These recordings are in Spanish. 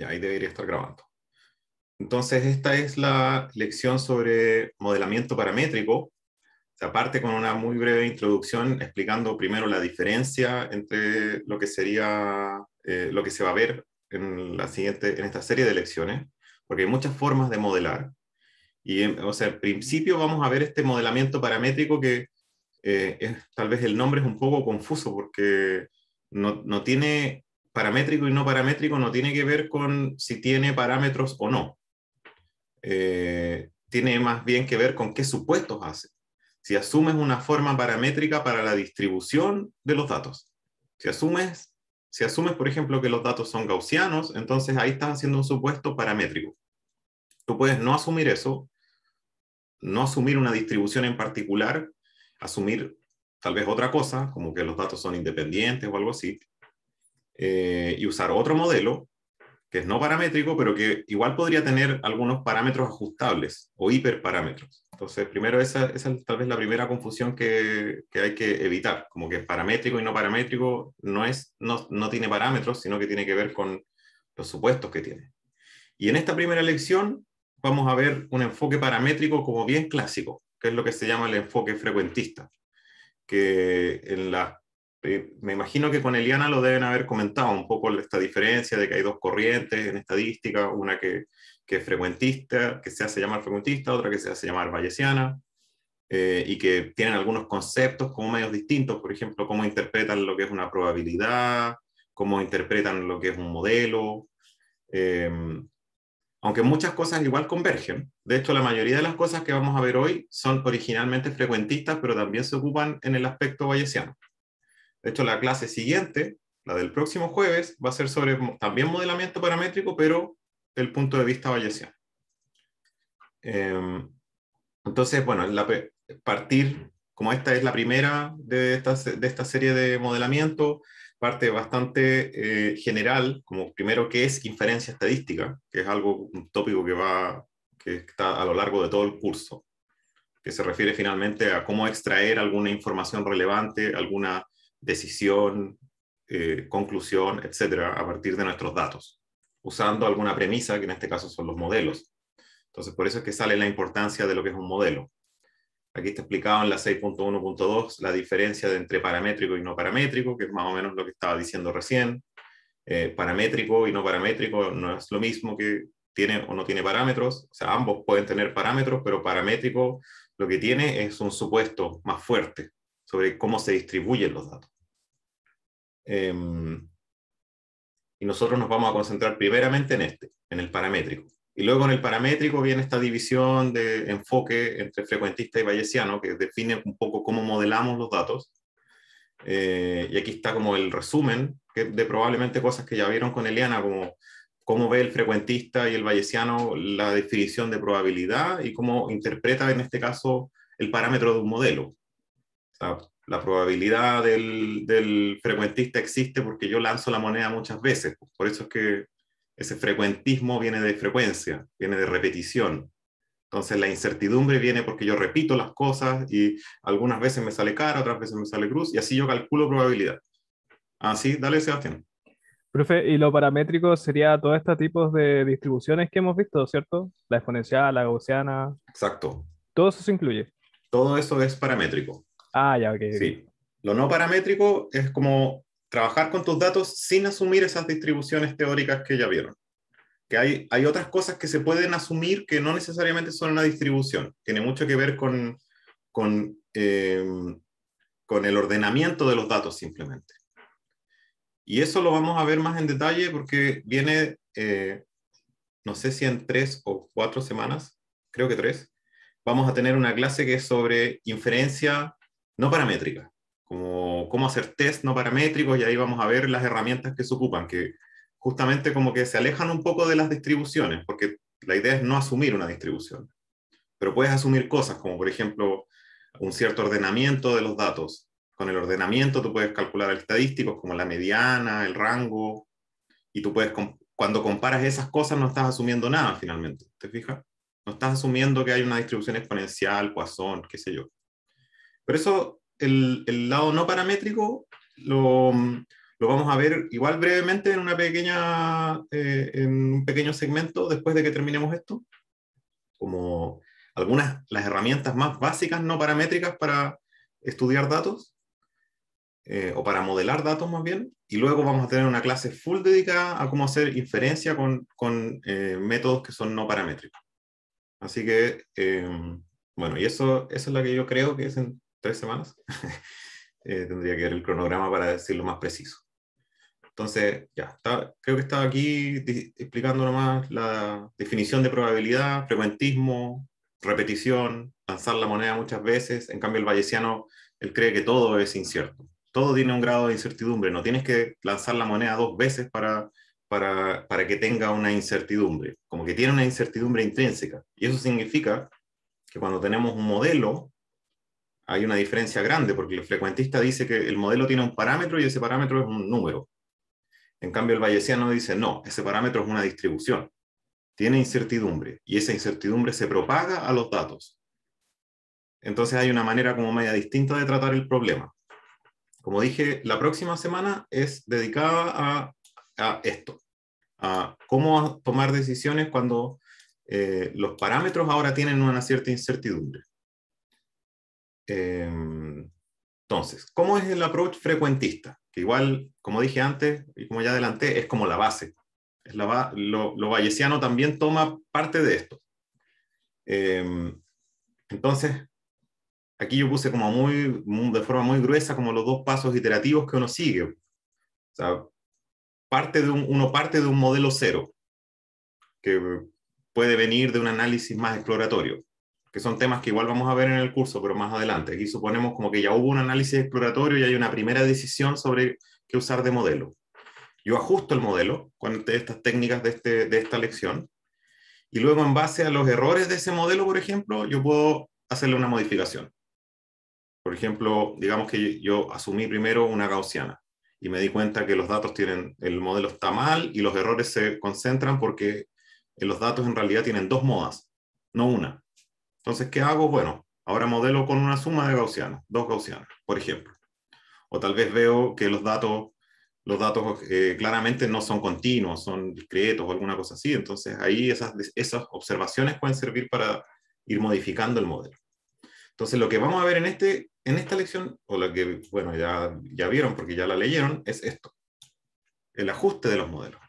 Ya ahí debería estar grabando. Entonces, esta es la lección sobre modelamiento paramétrico. Se parte con una muy breve introducción explicando primero la diferencia entre lo que sería, eh, lo que se va a ver en, la siguiente, en esta serie de lecciones, porque hay muchas formas de modelar. Y, o sea, en principio vamos a ver este modelamiento paramétrico que eh, es, tal vez el nombre es un poco confuso porque no, no tiene paramétrico y no paramétrico no tiene que ver con si tiene parámetros o no. Eh, tiene más bien que ver con qué supuestos hace. Si asumes una forma paramétrica para la distribución de los datos. Si asumes, si asumes, por ejemplo, que los datos son gaussianos, entonces ahí estás haciendo un supuesto paramétrico. Tú puedes no asumir eso, no asumir una distribución en particular, asumir tal vez otra cosa, como que los datos son independientes o algo así, eh, y usar otro modelo que es no paramétrico, pero que igual podría tener algunos parámetros ajustables o hiperparámetros. Entonces, primero esa, es tal vez la primera confusión que, hay que evitar, como que paramétrico y no paramétrico no, es, no, no tiene parámetros, sino que tiene que ver con los supuestos que tiene. Y en esta primera lección vamos a ver un enfoque paramétrico como bien clásico, que es lo que se llama el enfoque frecuentista, que en la eh, me imagino que con Eliana lo deben haber comentado un poco esta diferencia de que hay dos corrientes en estadística, una que, que es frecuentista, que se hace llamar frecuentista, otra que se hace llamar bayesiana, eh, y que tienen algunos conceptos como medios distintos, por ejemplo, cómo interpretan lo que es una probabilidad, cómo interpretan lo que es un modelo, eh, aunque muchas cosas igual convergen. De hecho, la mayoría de las cosas que vamos a ver hoy son originalmente frecuentistas, pero también se ocupan en el aspecto bayesiano. De hecho, la clase siguiente, la del próximo jueves, va a ser sobre también modelamiento paramétrico, pero el punto de vista bayesiano. Em, entonces, bueno, la, partir, como esta es la primera de esta, de esta serie de modelamiento, parte bastante eh, general, como primero qué es inferencia estadística, que es algo, un tópico que va, que está a lo largo de todo el curso, que se refiere finalmente a cómo extraer alguna información relevante, alguna decisión, eh, conclusión, etcétera, a partir de nuestros datos, usando alguna premisa, que en este caso son los modelos. Entonces, por eso es que sale la importancia de lo que es un modelo. Aquí está explicado en la 6.1.2 la diferencia entre paramétrico y no paramétrico, que es más o menos lo que estaba diciendo recién. Eh, paramétrico y no paramétrico no es lo mismo que tiene o no tiene parámetros. O sea, ambos pueden tener parámetros, pero paramétrico lo que tiene es un supuesto más fuerte sobre cómo se distribuyen los datos. Em, y nosotros nos vamos a concentrar primeramente en este, en el paramétrico. Y luego en el paramétrico viene esta división de enfoque entre frecuentista y bayesiano, que define un poco cómo modelamos los datos. Eh, y aquí está como el resumen de probablemente cosas que ya vieron con Eliana, como cómo ve el frecuentista y el bayesiano la definición de probabilidad y cómo interpreta en este caso el parámetro de un modelo la probabilidad del, frecuentista existe porque yo lanzo la moneda muchas veces. Por eso es que ese frecuentismo viene de frecuencia, viene de repetición. Entonces la incertidumbre viene porque yo repito las cosas y algunas veces me sale cara, otras veces me sale cruz y así yo calculo probabilidad. Así, dale Sebastián. Profe, y lo paramétrico sería todo este tipo de distribuciones que hemos visto, ¿cierto? La exponencial, la gaussiana. Exacto. Todo eso se incluye. Todo eso es paramétrico. Ah, ya, ok. Sí. Lo no paramétrico es como trabajar con tus datos sin asumir esas distribuciones teóricas que ya vieron. Que hay, hay otras cosas que se pueden asumir que no necesariamente son una distribución. Tiene mucho que ver con, con, eh, con el ordenamiento de los datos simplemente. Y eso lo vamos a ver más en detalle porque viene, eh, no sé si en tres o cuatro semanas, creo que tres, vamos a tener una clase que es sobre inferencia no paramétrica, como cómo hacer test no paramétricos y ahí vamos a ver las herramientas que se ocupan, que justamente como que se alejan un poco de las distribuciones, porque la idea es no asumir una distribución, pero puedes asumir cosas como por ejemplo un cierto ordenamiento de los datos. Con el ordenamiento tú puedes calcular estadísticos como la mediana, el rango, y tú puedes, cuando comparas esas cosas no estás asumiendo nada finalmente, ¿te fijas? No estás asumiendo que hay una distribución exponencial, Poisson, qué sé yo. Pero eso, el, el lado no paramétrico lo, lo vamos a ver igual brevemente en, una pequeña, eh, en un pequeño segmento después de que terminemos esto, como algunas, las herramientas más básicas no paramétricas para estudiar datos, eh, o para modelar datos más bien, y luego vamos a tener una clase full dedicada a cómo hacer inferencia con, con eh, métodos que son no paramétricos. Así que, bueno, y eso, eso es lo que yo creo que es en tres semanas. tendría que ver el cronograma para decirlo más preciso. Entonces, ya, creo que estaba aquí explicando nomás la definición de probabilidad, frecuentismo, repetición, lanzar la moneda muchas veces. En cambio, el bayesiano, él cree que todo es incierto. Todo tiene un grado de incertidumbre. No tienes que lanzar la moneda dos veces para, para, para que tenga una incertidumbre. Como que tiene una incertidumbre intrínseca. Y eso significa que cuando tenemos un modelo, hay una diferencia grande, porque el frecuentista dice que el modelo tiene un parámetro y ese parámetro es un número. En cambio, el bayesiano dice, no, ese parámetro es una distribución. Tiene incertidumbre y esa incertidumbre se propaga a los datos. Entonces hay una manera como media distinta de tratar el problema. Como dije, la próxima semana es dedicada a, esto, a cómo tomar decisiones cuando eh, los parámetros ahora tienen una cierta incertidumbre. Em, entonces, ¿cómo es el approach frecuentista? que igual, como dije antes y como ya adelanté, es como la base. Lo, lo bayesiano también toma parte de esto. Em, entonces, aquí yo puse como muy, de forma muy gruesa como los dos pasos iterativos que uno sigue. O sea, parte de un, uno parte de un modelo cero, que puede venir de un análisis más exploratorio que son temas que igual vamos a ver en el curso, pero más adelante. Aquí suponemos como que ya hubo un análisis exploratorio y hay una primera decisión sobre qué usar de modelo. Yo ajusto el modelo con estas técnicas de, este, de esta lección y luego en base a los errores de ese modelo, por ejemplo, yo puedo hacerle una modificación. Por ejemplo, digamos que yo asumí primero una gaussiana y me di cuenta que los datos tienen, el modelo está mal y los errores se concentran porque los datos en realidad tienen dos modas, no una. Entonces, ¿qué hago? Bueno, ahora modelo con una suma de gaussianos, dos gaussianos, por ejemplo. O tal vez veo que los datos, los datos eh, claramente no son continuos, son discretos o alguna cosa así. Entonces, ahí esas, esas observaciones pueden servir para ir modificando el modelo. Entonces, lo que vamos a ver en, este, en esta lección, o lo que, bueno, ya, ya vieron porque ya la leyeron, es esto. El ajuste de los modelos.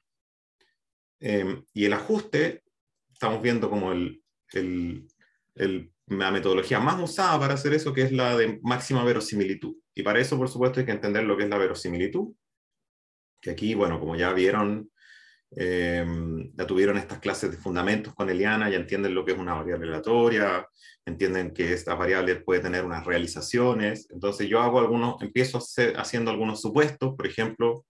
Em, y el ajuste, estamos viendo como el, el, la metodología más usada para hacer eso, que es la de máxima verosimilitud. Y para eso, por supuesto, hay que entender lo que es la verosimilitud, que aquí, bueno, como ya vieron, eh, ya tuvieron estas clases de fundamentos con Eliana, ya entienden lo que es una variable aleatoria, entienden que esta variable puede tener unas realizaciones. Entonces yo hago algunos, empiezo haciendo algunos supuestos, por ejemplo,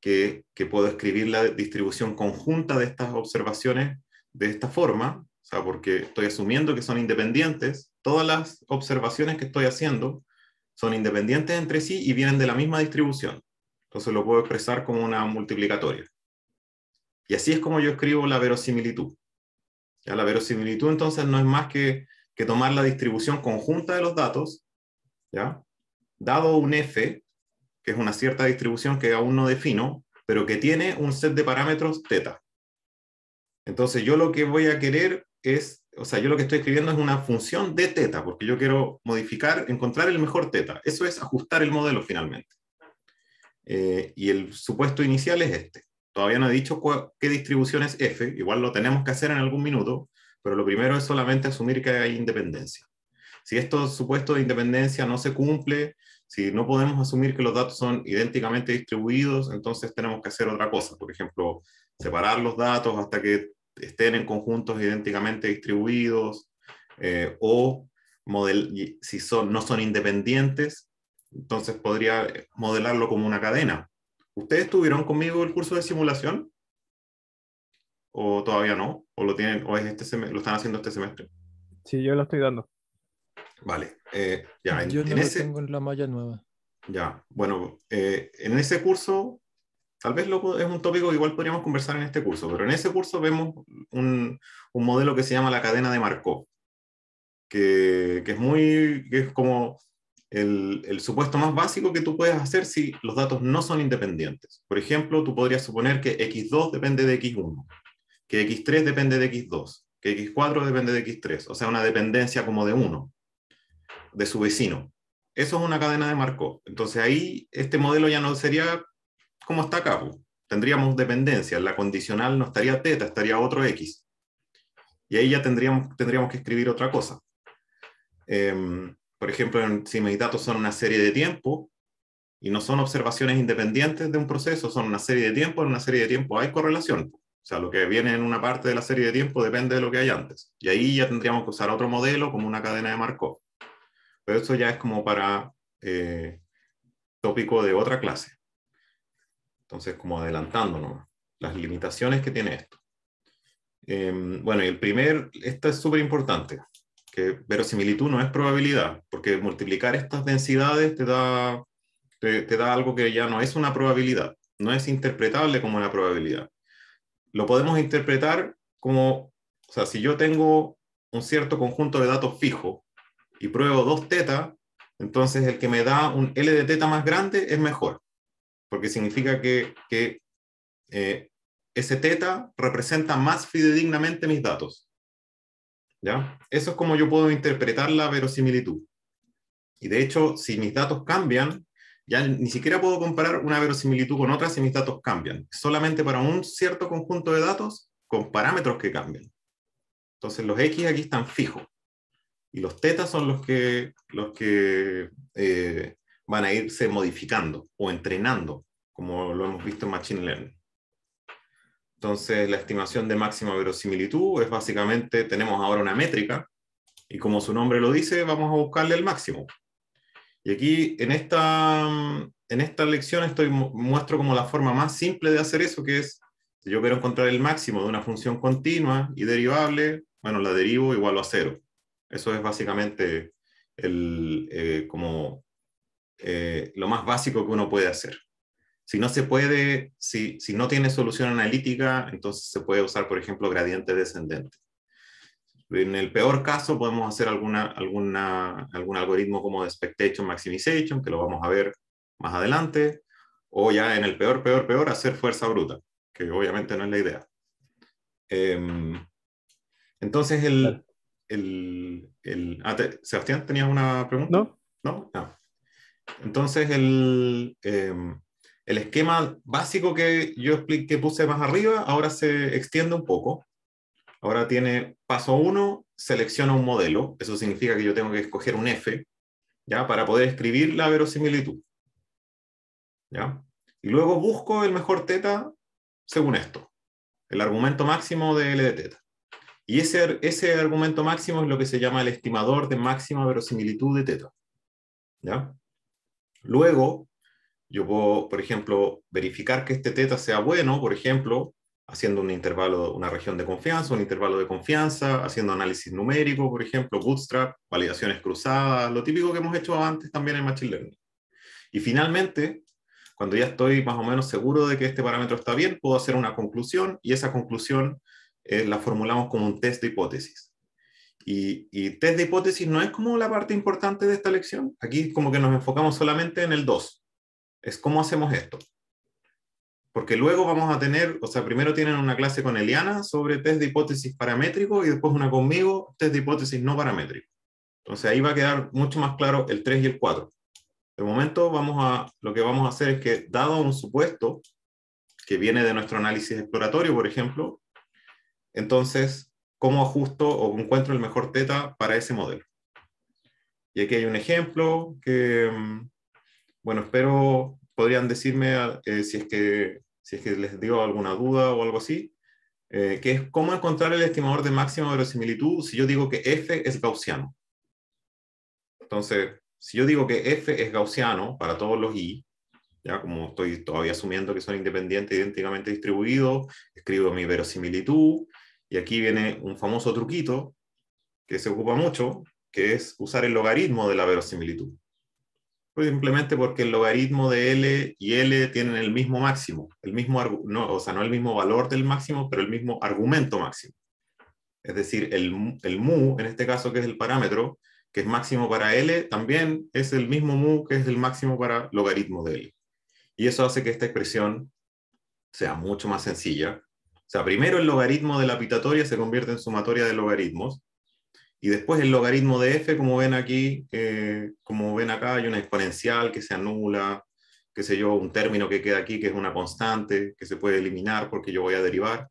que puedo escribir la distribución conjunta de estas observaciones de esta forma, porque estoy asumiendo que son independientes, todas las observaciones que estoy haciendo son independientes entre sí y vienen de la misma distribución. Entonces lo puedo expresar como una multiplicatoria. Y así es como yo escribo la verosimilitud. Ya la verosimilitud entonces no es más que, que tomar la distribución conjunta de los datos, ¿ya? dado un f, que es una cierta distribución que aún no defino, pero que tiene un set de parámetros teta. Entonces yo lo que voy a querer es, o sea, yo lo que estoy escribiendo es una función de teta, porque yo quiero modificar, encontrar el mejor teta. Eso es ajustar el modelo finalmente. Eh, y el supuesto inicial es este. Todavía no he dicho qué distribución es f, igual lo tenemos que hacer en algún minuto, pero lo primero es solamente asumir que hay independencia. Si esto supuesto de independencia no se cumple, si no podemos asumir que los datos son idénticamente distribuidos, entonces tenemos que hacer otra cosa. Por ejemplo, separar los datos hasta que estén en conjuntos idénticamente distribuidos eh, o model, si son, no son independientes, entonces podría modelarlo como una cadena. ¿Ustedes tuvieron conmigo el curso de simulación? ¿O todavía no? ¿O lo, tienen, o es este lo están haciendo este semestre? Sí, yo lo estoy dando. Vale. Eh, ya, yo no lo tengo en la malla nueva. Ya, bueno, eh, en ese curso Tal vez es un tópico que igual podríamos conversar en este curso, pero en ese curso vemos un, un modelo que se llama la cadena de Markov, que, que, es muy, que es como el, el, supuesto más básico que tú puedes hacer si los datos no son independientes. Por ejemplo, tú podrías suponer que x2 depende de x1, que x3 depende de x2, que x4 depende de x3, o sea, una dependencia como de uno, de su vecino. Eso es una cadena de Markov. Entonces ahí este modelo ya no sería como está acá. Tendríamos dependencia. La condicional no estaría teta, estaría otro x. Y ahí ya tendríamos, tendríamos que escribir otra cosa. Em, por ejemplo, si mis datos son una serie de tiempo y no son observaciones independientes de un proceso, son una serie de tiempo, en una serie de tiempo hay correlación. O sea, lo que viene en una parte de la serie de tiempo depende de lo que hay antes. Y ahí ya tendríamos que usar otro modelo como una cadena de Markov. Pero eso ya es como para eh, tópico de otra clase. Entonces, como adelantándonos, las limitaciones que tiene esto. Em, bueno, y el primer, esto es súper importante, que verosimilitud no es probabilidad, porque multiplicar estas densidades te da, te, te da algo que ya no es una probabilidad, no es interpretable como una probabilidad. Lo podemos interpretar como, o sea, si yo tengo un cierto conjunto de datos fijo y pruebo dos teta, entonces el que me da un L de teta más grande es mejor, porque significa que, que eh, ese teta representa más fidedignamente mis datos. ¿Ya? Eso es como yo puedo interpretar la verosimilitud. Y de hecho, si mis datos cambian, ya ni siquiera puedo comparar una verosimilitud con otra si mis datos cambian. Solamente para un cierto conjunto de datos con parámetros que cambian. Entonces los X aquí están fijos y los tetas son los que, los que eh, van a irse modificando o entrenando, como lo hemos visto en Machine Learning. Entonces, la estimación de máxima verosimilitud es básicamente, tenemos ahora una métrica, y como su nombre lo dice, vamos a buscarle el máximo. Y aquí, en esta, en esta lección, estoy, muestro como la forma más simple de hacer eso, que es, si yo quiero encontrar el máximo de una función continua y derivable, bueno, la derivo igual a cero. Eso es básicamente el, eh, como, eh, lo más básico que uno puede hacer. Si no se puede, si, si no tiene solución analítica, entonces se puede usar, por ejemplo, gradiente descendente. En el peor caso podemos hacer alguna, alguna, algún algoritmo como de expectation maximization, que lo vamos a ver más adelante, o ya en el peor, peor, peor, hacer fuerza bruta, que obviamente no es la idea. Em, entonces, el, el, ah, Sebastián, ¿tenías una pregunta? No. ¿No? Entonces, el, em, el esquema básico que yo expliqué, puse más arriba, ahora se extiende un poco. Ahora tiene paso 1, selecciona un modelo. Eso significa que yo tengo que escoger un F, ¿ya? Para poder escribir la verosimilitud. ¿Ya? Y luego busco el mejor teta según esto. El argumento máximo de L de teta. Y ese, ese argumento máximo es lo que se llama el estimador de máxima verosimilitud de teta. ¿Ya? Luego, yo puedo, por ejemplo, verificar que este teta sea bueno, por ejemplo, haciendo un intervalo, una región de confianza, un intervalo de confianza, haciendo análisis numérico, por ejemplo, bootstrap, validaciones cruzadas, lo típico que hemos hecho antes también en Machine Learning. Y finalmente, cuando ya estoy más o menos seguro de que este parámetro está bien, puedo hacer una conclusión y esa conclusión eh, la formulamos como un test de hipótesis. Y, test de hipótesis no es como la parte importante de esta lección. Aquí como que nos enfocamos solamente en el 2. Es cómo hacemos esto. Porque luego vamos a tener, o sea, primero tienen una clase con Eliana sobre test de hipótesis paramétrico y después una conmigo, test de hipótesis no paramétrico. Entonces ahí va a quedar mucho más claro el 3 y el 4. De momento vamos a, lo que vamos a hacer es que, dado un supuesto que viene de nuestro análisis exploratorio, por ejemplo, entonces, ¿cómo ajusto o encuentro el mejor teta para ese modelo? Y aquí hay un ejemplo que, mm, bueno, espero podrían decirme eh, si, es que, si es que les digo alguna duda o algo así, eh, que es cómo encontrar el estimador de máxima verosimilitud si yo digo que f es gaussiano. Entonces, si yo digo que f es gaussiano para todos los i, ya como estoy todavía asumiendo que son independientes idénticamente distribuidos, escribo mi verosimilitud y aquí viene un famoso truquito que se ocupa mucho, que es usar el logaritmo de la verosimilitud. Pues simplemente porque el logaritmo de L y L tienen el mismo máximo, el mismo, no, o sea, no el mismo valor del máximo, pero el mismo argumento máximo. Es decir, el, el mu, en este caso que es el parámetro, que es máximo para L, también es el mismo mu que es el máximo para logaritmo de L. Y eso hace que esta expresión sea mucho más sencilla. Sea, primero el logaritmo de la pitatoria se convierte en sumatoria de logaritmos, y después el logaritmo de f, como ven aquí, eh, como ven acá, hay una exponencial que se anula, qué sé yo, un término que queda aquí que es una constante, que se puede eliminar porque yo voy a derivar.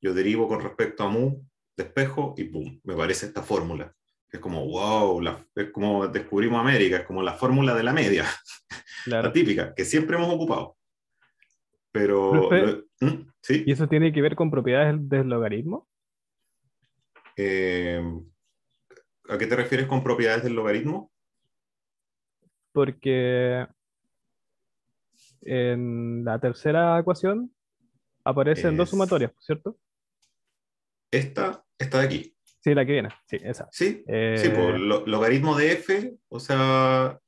Yo derivo con respecto a mu, despejo y pum, me parece esta fórmula. Es como, wow, es como descubrimos América, es como la fórmula de la media, la típica, que siempre hemos ocupado. Pero, ¿Mm? ¿sí? ¿Y eso tiene que ver con propiedades del logaritmo? Eh, ¿A qué te refieres con propiedades del logaritmo? Porque en la tercera ecuación aparecen dos sumatorias, ¿cierto? Esta, esta de aquí. Sí, la que viene, sí, esa. Sí, sí pues, logaritmo de f, o sea,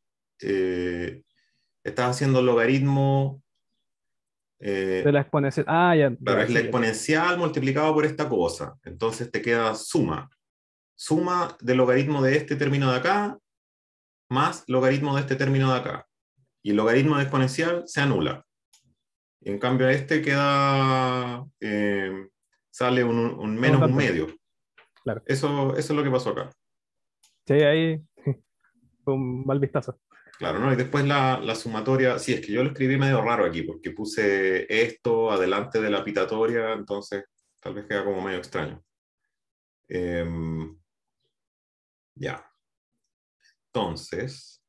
eh, estás haciendo logaritmo... Eh, de la exponencial. Ah, ya. Claro, es la exponencial multiplicado por esta cosa. Entonces te queda suma suma del logaritmo de este término de acá más logaritmo de este término de acá. Y el logaritmo de exponencial se anula. en cambio a este queda, eh, sale un, menos un medio. Claro. Eso, eso es lo que pasó acá. Sí, ahí fue un mal vistazo. Claro, ¿no? Y después la, sumatoria, sí, es que yo lo escribí medio raro aquí, porque puse esto adelante de la pitatoria, entonces tal vez queda como medio extraño. Em, ya. Entonces,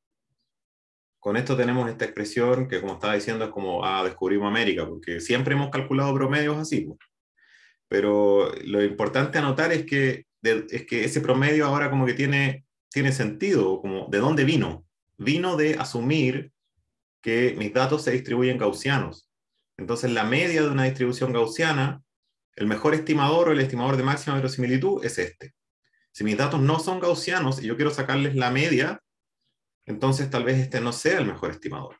con esto tenemos esta expresión que, como estaba diciendo, es como, ah, descubrimos América, porque siempre hemos calculado promedios así. Pero lo importante a notar es que, es que ese promedio ahora como que tiene, tiene sentido, como de dónde vino. Vino de asumir que mis datos se distribuyen gaussianos. Entonces, la media de una distribución gaussiana, el mejor estimador o el estimador de máxima verosimilitud es este. Si mis datos no son gaussianos y yo quiero sacarles la media, entonces tal vez este no sea el mejor estimador.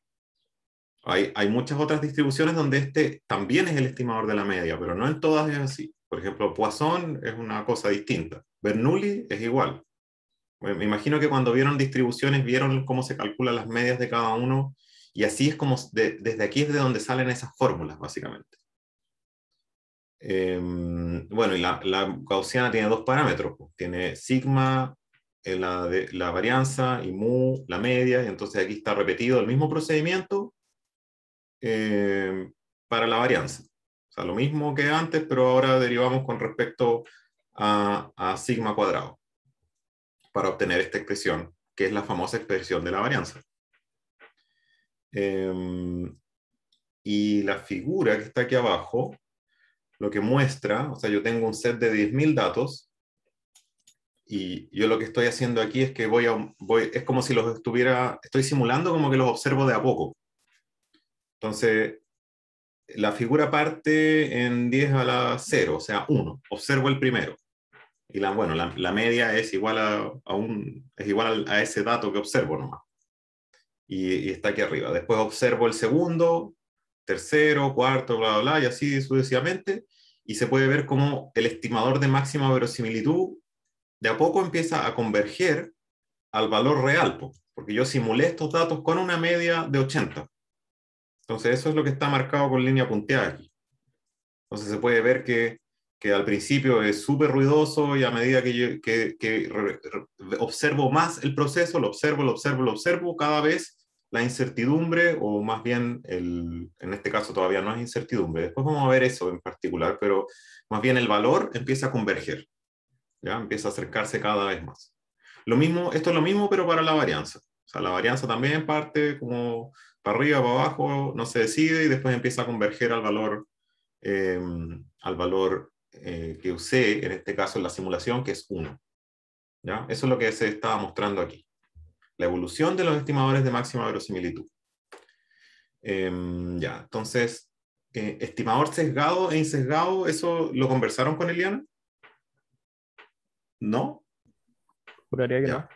Hay, hay, muchas otras distribuciones donde este también es el estimador de la media, pero no en todas es así. Por ejemplo, Poisson es una cosa distinta. Bernoulli es igual. Me imagino que cuando vieron distribuciones vieron cómo se calculan las medias de cada uno y así es como desde aquí es de donde salen esas fórmulas, básicamente. Em, bueno, y la, gaussiana tiene dos parámetros. Pues. Tiene sigma, eh, la, varianza, y mu, la media, y entonces aquí está repetido el mismo procedimiento em, para la varianza. O sea, lo mismo que antes, pero ahora derivamos con respecto a sigma cuadrado para obtener esta expresión, que es la famosa expresión de la varianza. Em, y la figura que está aquí abajo lo que muestra, o sea, yo tengo un set de 10.000 datos y yo lo que estoy haciendo aquí es que voy a, voy, es como si los estuviera, estoy simulando como que los observo de a poco. Entonces, la figura parte en 10 a la 0, o sea, 1, observo el primero. Y la, bueno, la, media es igual a, un, es igual a, ese dato que observo nomás. Y, está aquí arriba. Después observo el segundo, tercero, cuarto, bla, bla, bla, y así sucesivamente, y se puede ver cómo el estimador de máxima verosimilitud de a poco empieza a converger al valor real, porque yo simulé estos datos con una media de 80. Entonces eso es lo que está marcado con línea punteada aquí. Entonces se puede ver que, que al principio es súper ruidoso y a medida que, yo, que, que observo más el proceso, lo observo, lo observo, lo observo, cada vez la incertidumbre, o más bien, el, en este caso todavía no es incertidumbre, después vamos a ver eso en particular, pero más bien el valor empieza a converger, ¿ya? empieza a acercarse cada vez más. Lo mismo, esto es lo mismo, pero para la varianza. O sea, la varianza también parte como para arriba, para abajo, no se decide y después empieza a converger al valor, em, al valor eh, que usé, en este caso en la simulación, que es 1. ¿ya? Eso es lo que se estaba mostrando aquí la evolución de los estimadores de máxima verosimilitud. Em, ya, entonces, eh, estimador sesgado e insesgado, ¿eso lo conversaron con Eliana? ¿No? Juraría que no.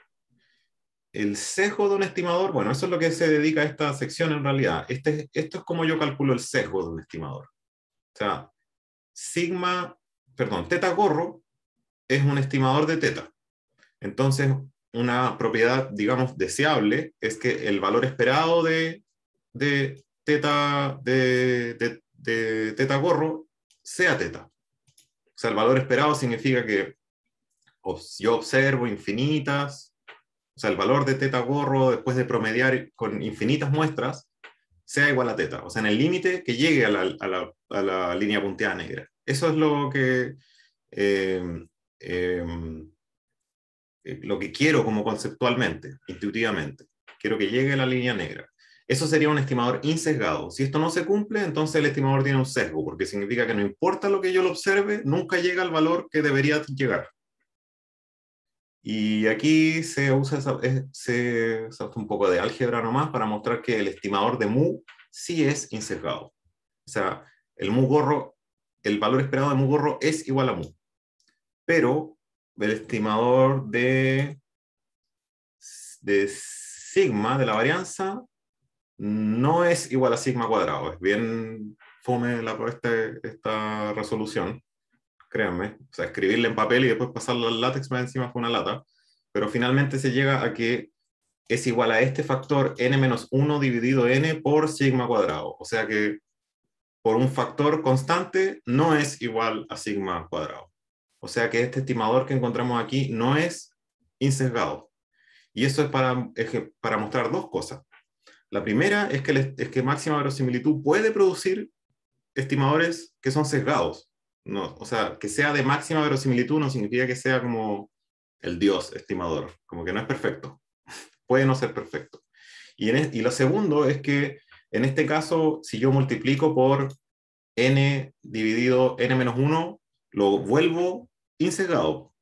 El sesgo de un estimador, bueno, eso es lo que se dedica a esta sección en realidad. Este, esto es como yo calculo el sesgo de un estimador. O sea, sigma, perdón, teta gorro es un estimador de teta. Entonces, una propiedad, digamos, deseable es que el valor esperado de, de teta, de, de, teta gorro sea teta. O sea, el valor esperado significa que yo observo infinitas, o sea, el valor de teta gorro después de promediar con infinitas muestras sea igual a teta, o sea, en el límite que llegue a la, a, la, a la, línea punteada negra. Eso es lo que, eh, eh, lo que quiero como conceptualmente, intuitivamente. Quiero que llegue a la línea negra. Eso sería un estimador insesgado. Si esto no se cumple, entonces el estimador tiene un sesgo, porque significa que no importa lo que yo lo observe, nunca llega al valor que debería llegar. Y aquí se usa, se, usa un poco de álgebra nomás para mostrar que el estimador de mu sí es insesgado. O sea, el mu gorro, el valor esperado de mu gorro es igual a mu. Pero el estimador de, de sigma, de la varianza, no es igual a sigma cuadrado. Es bien fome la, este, esta resolución, créanme. O sea, escribirle en papel y después pasarlo al látex más encima fue una lata. Pero finalmente se llega a que es igual a este factor n-1 dividido n por sigma cuadrado. O sea que por un factor constante no es igual a sigma cuadrado. O sea que este estimador que encontramos aquí no es insesgado. Y eso es para, para mostrar dos cosas. La primera es que, es que máxima verosimilitud puede producir estimadores que son sesgados. No, o sea, que sea de máxima verosimilitud no significa que sea como el dios estimador, como que no es perfecto. puede no ser perfecto. Y, en, y lo segundo es que en este caso, si yo multiplico por n dividido n-1, lo vuelvo insesgado.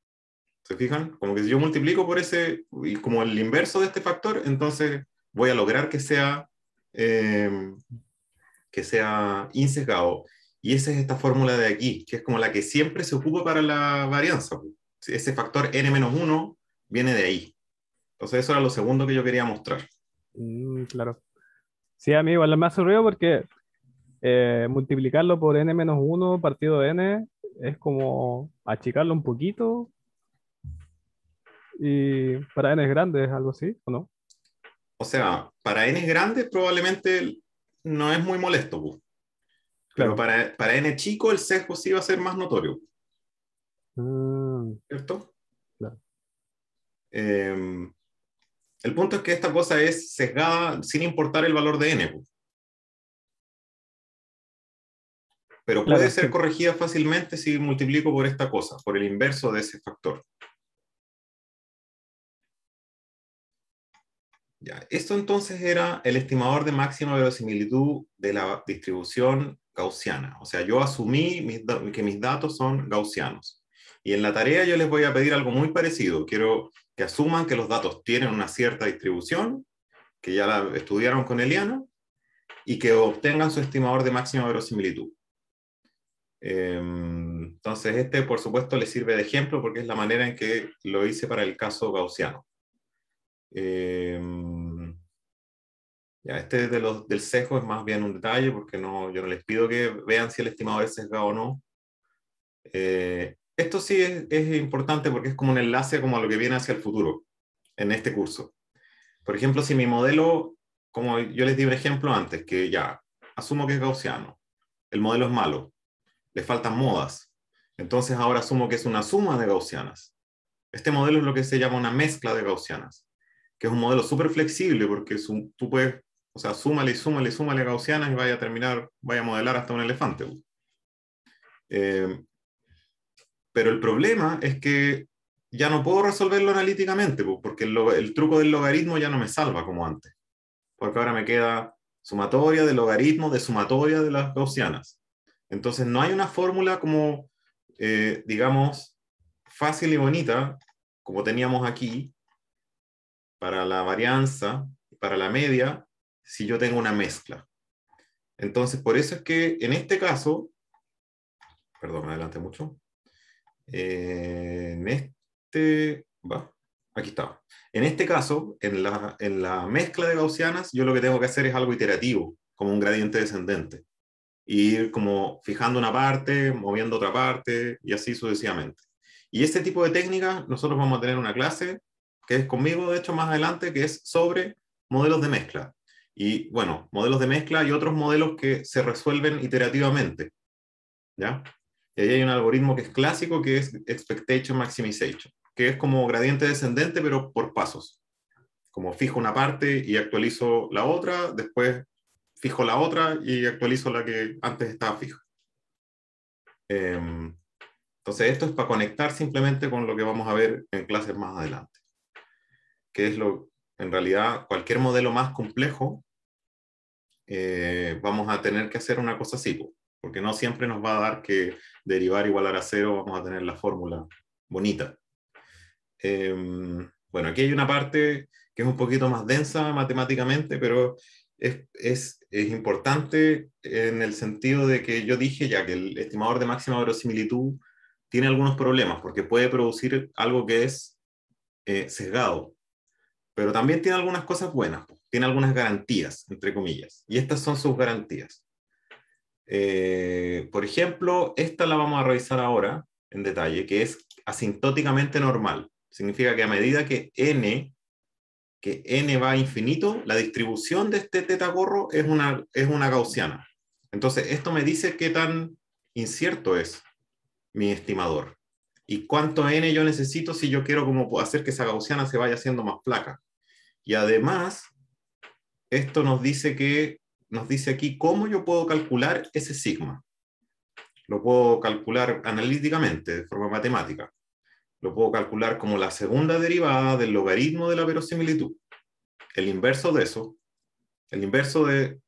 ¿Se fijan? Como que si yo multiplico por ese, y como el inverso de este factor, entonces voy a lograr que sea, eh, que sea insesgado. Y esa es esta fórmula de aquí, que es como la que siempre se ocupa para la varianza. Ese factor n-1 viene de ahí. Entonces eso era lo segundo que yo quería mostrar. Mm, claro. Sí, a mí igual me ha ruido porque eh, multiplicarlo por n-1 partido de n es como achicarlo un poquito y para n es grande, es algo así, ¿o no? O sea, para n grandes probablemente no es muy molesto. Pero para, para n chico el sesgo sí va a ser más notorio. Mm. ¿Cierto? Claro. Em, el punto es que esta cosa es sesgada sin importar el valor de n. Pero puede ser corregida fácilmente si multiplico por esta cosa, por el inverso de ese factor. Ya, esto entonces era el estimador de máxima verosimilitud de la distribución gaussiana. O sea, yo asumí que mis datos son gaussianos. Y en la tarea yo les voy a pedir algo muy parecido. Quiero que asuman que los datos tienen una cierta distribución, que ya la estudiaron con Eliana, y que obtengan su estimador de máxima verosimilitud. Em, entonces, este, por supuesto, les sirve de ejemplo porque es la manera en que lo hice para el caso gaussiano. Em, ya, este de los, del sesgo es más bien un detalle porque no, yo no les pido que vean si el estimador es sesgado o no. Eh, esto sí es, importante porque es como un enlace como a lo que viene hacia el futuro en este curso. Por ejemplo, si mi modelo, como yo les di un ejemplo antes, que ya asumo que es gaussiano, el modelo es malo, le faltan modas, entonces ahora asumo que es una suma de gaussianas. Este modelo es lo que se llama una mezcla de gaussianas que es un modelo súper flexible porque tú puedes, o sea, súmale y súmale y súmale gaussianas y vaya a terminar, vaya a modelar hasta un elefante. Eh, pero el problema es que ya no puedo resolverlo analíticamente, porque el, truco del logaritmo ya no me salva como antes. Porque ahora me queda sumatoria de logaritmo de sumatoria de las gaussianas. Entonces no hay una fórmula como, eh, digamos, fácil y bonita, como teníamos aquí, para la varianza, para la media, si yo tengo una mezcla. Entonces, por eso es que en este caso, perdón, me adelante mucho, en este, va, aquí está. En este caso, en la, en la mezcla de gaussianas, yo lo que tengo que hacer es algo iterativo, como un gradiente descendente. Ir como fijando una parte, moviendo otra parte, y así sucesivamente. Y este tipo de técnicas, nosotros vamos a tener una clase que es conmigo, de hecho, más adelante, que es sobre modelos de mezcla. Y bueno, modelos de mezcla y otros modelos que se resuelven iterativamente. ¿Ya? Y ahí hay un algoritmo que es clásico, que es expectation maximization, que es como gradiente descendente, pero por pasos. Como fijo una parte y actualizo la otra, después fijo la otra y actualizo la que antes estaba fija. Em, entonces, esto es para conectar simplemente con lo que vamos a ver en clases más adelante. Que es lo, en realidad, cualquier modelo más complejo, eh, vamos a tener que hacer una cosa así, porque no siempre nos va a dar que derivar igualar a cero, vamos a tener la fórmula bonita. Em, bueno, aquí hay una parte que es un poquito más densa matemáticamente, pero es, es, es, importante en el sentido de que yo dije ya que el estimador de máxima verosimilitud tiene algunos problemas, porque puede producir algo que es eh, sesgado, pero también tiene algunas cosas buenas, tiene algunas garantías, entre comillas, y estas son sus garantías. Eh, por ejemplo, esta la vamos a revisar ahora en detalle, que es asintóticamente normal. Significa que a medida que n, que n va a infinito, la distribución de este teta gorro es una, es una gaussiana. Entonces, esto me dice qué tan incierto es mi estimador. ¿Y cuánto n yo necesito si yo quiero como hacer que esa gaussiana se vaya haciendo más flaca? Y además, esto nos dice que nos dice aquí cómo yo puedo calcular ese sigma. Lo puedo calcular analíticamente, de forma matemática. Lo puedo calcular como la segunda derivada del logaritmo de la verosimilitud. El inverso de eso, el inverso de,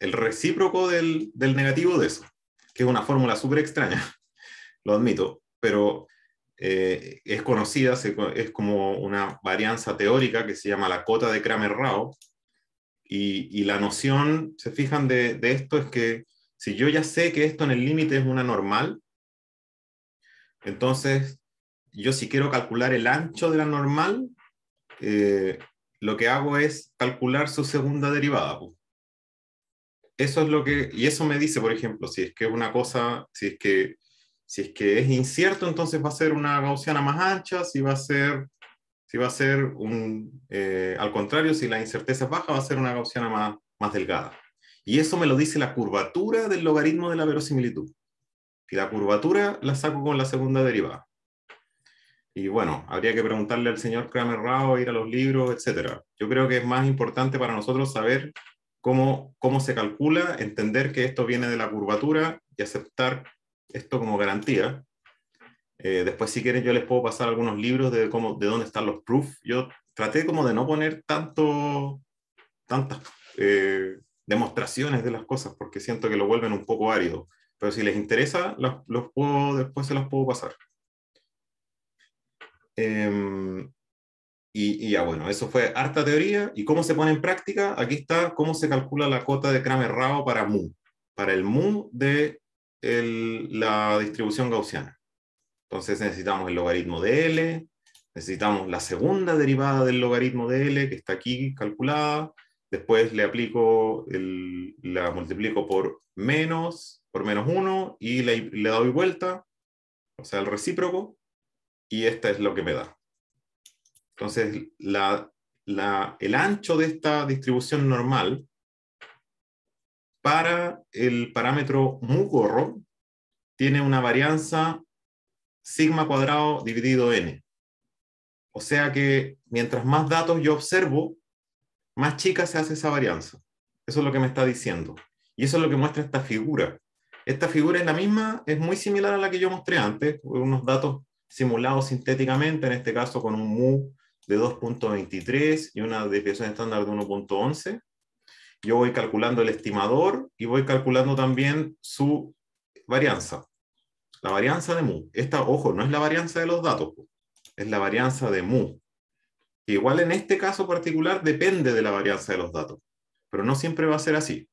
el recíproco del, del negativo de eso, que es una fórmula súper extraña, lo admito, pero eh, es conocida, es como una varianza teórica que se llama la cota de Kramer-Rao, y, la noción, se fijan, de, esto es que si yo ya sé que esto en el límite es una normal, entonces yo si quiero calcular el ancho de la normal, eh, lo que hago es calcular su segunda derivada. Eso es lo que, y eso me dice, por ejemplo, si es que una cosa, si es que, si es que es incierto, entonces va a ser una gaussiana más ancha, si va a ser si va a ser un, eh, al contrario, si la incerteza es baja, va a ser una gaussiana más, más delgada. Y eso me lo dice la curvatura del logaritmo de la verosimilitud. Y la curvatura la saco con la segunda derivada. Y bueno, habría que preguntarle al señor Kramer Rao, ir a los libros, etc. Yo creo que es más importante para nosotros saber cómo, cómo se calcula, entender que esto viene de la curvatura y aceptar esto como garantía. Eh, después, si quieren, yo les puedo pasar algunos libros de, cómo, de dónde están los proofs. Yo traté como de no poner tanto, tantas eh, demostraciones de las cosas, porque siento que lo vuelven un poco árido. Pero si les interesa, los, los puedo, después se los puedo pasar. Em, y, ya bueno, eso fue harta teoría. ¿Y cómo se pone en práctica? Aquí está cómo se calcula la cota de Kramer-Rao para mu, para el mu de la distribución gaussiana. Entonces necesitamos el logaritmo de L, necesitamos la segunda derivada del logaritmo de L, que está aquí calculada, después le aplico, la multiplico por menos, por menos 1, y le, le doy vuelta, o sea, el recíproco, y esta es lo que me da. Entonces, la, la, el ancho de esta distribución normal para el parámetro mu gorro tiene una varianza sigma cuadrado dividido n. O sea que mientras más datos yo observo, más chica se hace esa varianza. Eso es lo que me está diciendo. Y eso es lo que muestra esta figura. Esta figura es la misma, es muy similar a la que yo mostré antes, unos datos simulados sintéticamente, en este caso con un mu de 2.23 y una desviación estándar de 1.11. Yo voy calculando el estimador y voy calculando también su varianza la varianza de mu. Esta, ojo, no es la varianza de los datos, es la varianza de mu. igual en este caso particular depende de la varianza de los datos, pero no siempre va a ser así.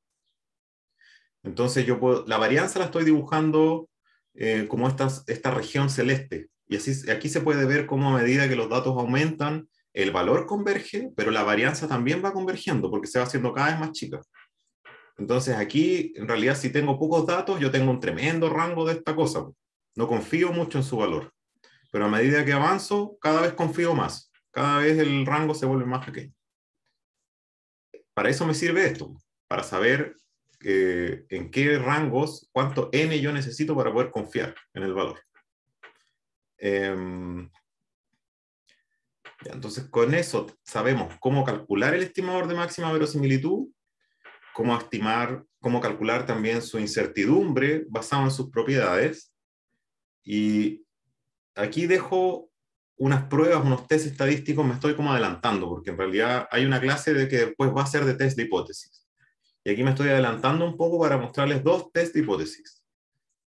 Entonces yo la varianza la estoy dibujando eh, como esta, esta región celeste. Y así, aquí se puede ver cómo a medida que los datos aumentan, el valor converge, pero la varianza también va convergiendo porque se va haciendo cada vez más chica. Entonces aquí, en realidad, si tengo pocos datos, yo tengo un tremendo rango de esta cosa. No confío mucho en su valor. Pero a medida que avanzo, cada vez confío más. cada vez el rango se vuelve más pequeño. Para eso me sirve esto, para saber eh, en qué rangos, cuánto n yo necesito para poder confiar en el valor. Em, entonces, con eso sabemos cómo calcular el estimador de máxima verosimilitud, cómo estimar, cómo calcular también su incertidumbre basado en sus propiedades. Y aquí dejo unas pruebas, unos test estadísticos, me estoy como adelantando, porque en realidad hay una clase de que después va a ser de test de hipótesis. Y aquí me estoy adelantando un poco para mostrarles dos test de hipótesis.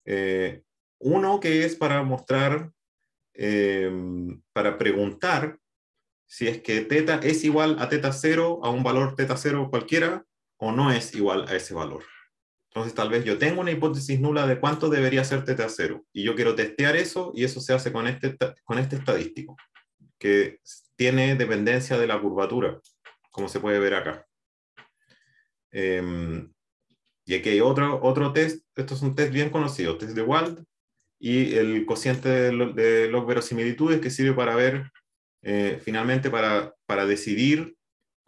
Eh, uno que es para mostrar, eh, para preguntar si es que teta es igual a teta 0, a un valor teta 0 cualquiera, o no es igual a ese valor. Entonces, tal vez yo tengo una hipótesis nula de cuánto debería ser teta 0, y yo quiero testear eso, y eso se hace con este, con este estadístico, que tiene dependencia de la curvatura, como se puede ver acá. Em, y aquí hay otro, otro test, estos son test bien conocidos, test de Wald, y el cociente de, de log verosimilitudes que sirve para ver eh, finalmente para, para decidir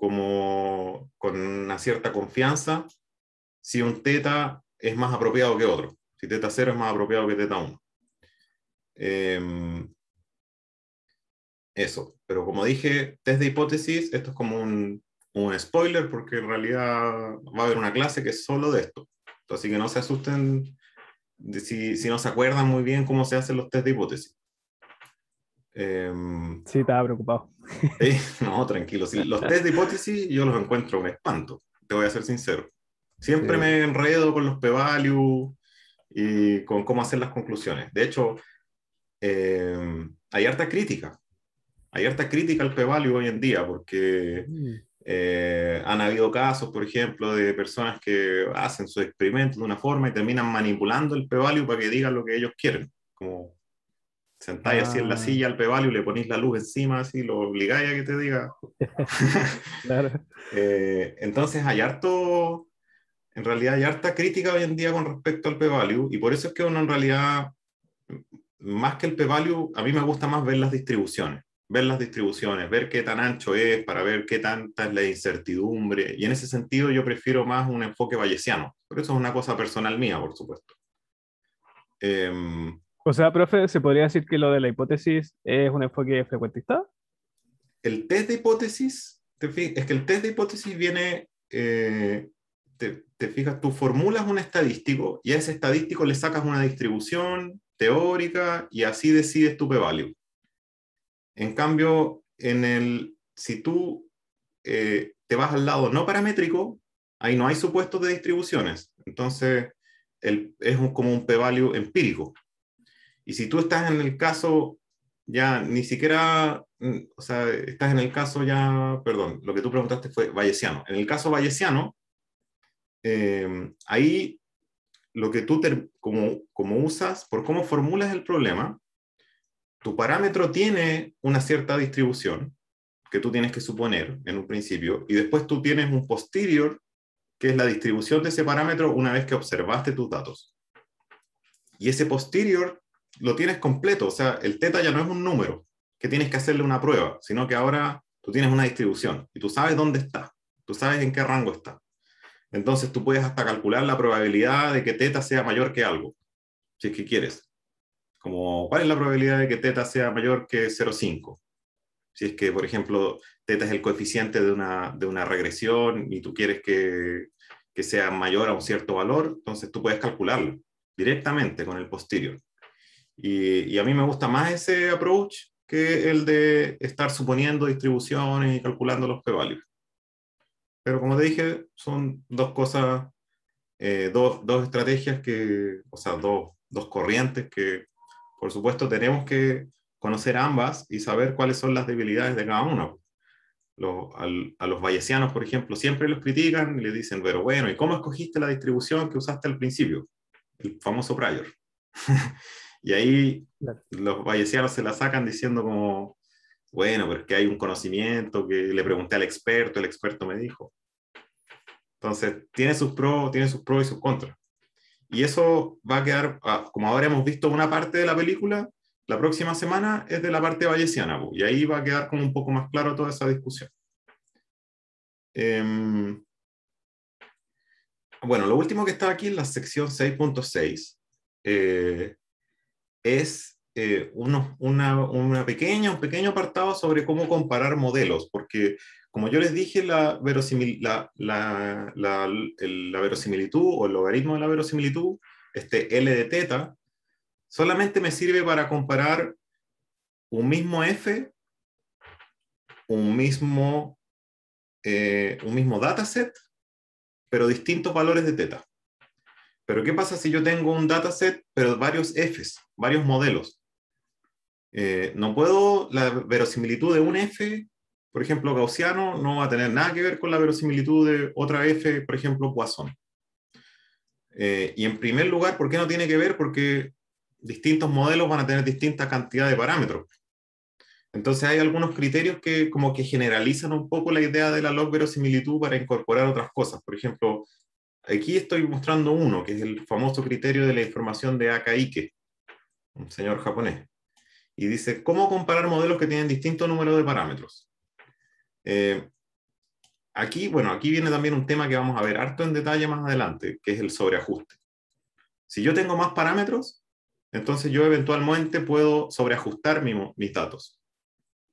como con una cierta confianza si un teta es más apropiado que otro, si teta 0 es más apropiado que teta 1. Em, eso, pero como dije, test de hipótesis, esto es como un, un, spoiler porque en realidad va a haber una clase que es solo de esto. Así que no se asusten si, si no se acuerdan muy bien cómo se hacen los test de hipótesis. Em, sí, estaba preocupado. no, tranquilo. los test de hipótesis yo los encuentro un espanto, te voy a ser sincero. Siempre me enredo con los p-value y con cómo hacer las conclusiones. De hecho, em, hay harta crítica. Hay harta crítica al p-value hoy en día porque mm. eh, han habido casos, por ejemplo, de personas que hacen sus experimentos de una forma y terminan manipulando el p-value para que digan lo que ellos quieren. Como sentáis así en la ah. silla al pevalio y le ponéis la luz encima, así lo obligáis a que te diga. claro. Eh, entonces hay harto, en realidad hay harta crítica hoy en día con respecto al p-value y por eso es que uno en realidad, más que el p-value, a mí me gusta más ver las distribuciones, ver las distribuciones, ver qué tan ancho es, para ver qué tanta es la incertidumbre y en ese sentido yo prefiero más un enfoque bayesiano, pero eso es una cosa personal mía, por supuesto. Eh, o sea, profe, ¿se podría decir que lo de la hipótesis es un enfoque frecuentista? El test de hipótesis, es que el test de hipótesis viene, eh, te, fijas, tú formulas un estadístico y a ese estadístico le sacas una distribución teórica y así decides tu p-value. En cambio, en el, si tú eh, te vas al lado no paramétrico, ahí no hay supuestos de distribuciones. Entonces, el, es como un p-value empírico. Y si tú estás en el caso ya ni siquiera, mm, o sea, estás en el caso ya, perdón, lo que tú preguntaste fue bayesiano. En el caso bayesiano, eh, ahí lo que tú como, como usas, por cómo formulas el problema, tu parámetro tiene una cierta distribución que tú tienes que suponer en un principio, y después tú tienes un posterior, que es la distribución de ese parámetro una vez que observaste tus datos. Y ese posterior lo tienes completo, o sea, el teta ya no es un número que tienes que hacerle una prueba, sino que ahora tú tienes una distribución y tú sabes dónde está, tú sabes en qué rango está. Entonces tú puedes hasta calcular la probabilidad de que teta sea mayor que algo, si es que quieres. Como, ¿cuál es la probabilidad de que teta sea mayor que 0,5? Si es que, por ejemplo, teta es el coeficiente de una, de una regresión y tú quieres que, que sea mayor a un cierto valor, entonces tú puedes calcularlo directamente con el posterior. Y, a mí me gusta más ese approach que el de estar suponiendo distribuciones y calculando los p-values. Pero como te dije, son dos cosas, eh, dos, dos, estrategias que, o sea, dos, dos corrientes que, por supuesto, tenemos que conocer ambas y saber cuáles son las debilidades de cada uno. a los bayesianos, por ejemplo, siempre los critican y les dicen, pero bueno, ¿y cómo escogiste la distribución que usaste al principio? El famoso prior. Y ahí los bayesianos se la sacan diciendo como, bueno, porque hay un conocimiento que le pregunté al experto, el experto me dijo. Entonces, tiene sus pros, tiene sus pros y sus contras. Y eso va a quedar, ah, como ahora hemos visto una parte de la película, la próxima semana es de la parte bayesiana, po, y ahí va a quedar como un poco más claro toda esa discusión. Em, bueno, lo último que está aquí en la sección 6.6 eh, es eh, una, una, pequeña, un pequeño apartado sobre cómo comparar modelos, porque como yo les dije, la, verosimil, la, la, la, la verosimilitud o el logaritmo de la verosimilitud, este L de teta, solamente me sirve para comparar un mismo f, un mismo, eh, un mismo dataset, pero distintos valores de teta. Pero ¿qué pasa si yo tengo un dataset, pero varios f's, varios modelos? Eh, no puedo, la verosimilitud de un f, por ejemplo, gaussiano, no va a tener nada que ver con la verosimilitud de otra f, por ejemplo, Poisson. Eh, y en primer lugar, ¿por qué no tiene que ver? Porque distintos modelos van a tener distinta cantidad de parámetros. Entonces hay algunos criterios que como que generalizan un poco la idea de la log verosimilitud para incorporar otras cosas. Por ejemplo, aquí estoy mostrando uno, que es el famoso criterio de la información de Akaike, un señor japonés. Y dice, ¿cómo comparar modelos que tienen distintos números de parámetros? Eh, aquí, bueno, aquí viene también un tema que vamos a ver harto en detalle más adelante, que es el sobreajuste. Si yo tengo más parámetros, entonces yo eventualmente puedo sobreajustar mis datos.